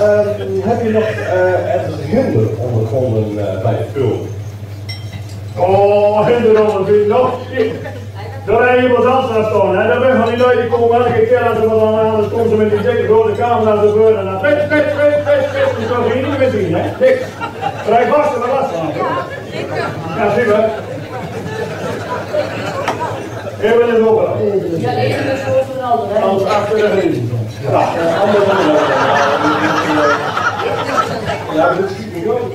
Ehm, heb je nog uh, ergens hinder ondervonden uh, bij het film? Oh, hinder ondervinden nog? Daar heb je wat anders aan staan. Hè? Daar ben van die lui die komen elke keer als ze wat aan anders komen ze met die dikke grote camera te beuren. En dan fit, fit, fit, fit, fit. Die kan je niet meer zien, hè? Niks. Krijg vast er last van. Ja, zie je. Even in het open. Ja, één is voor van de ander, hè? Anders achter de grens. Ja, anders dan Ja, dat schiet niet op.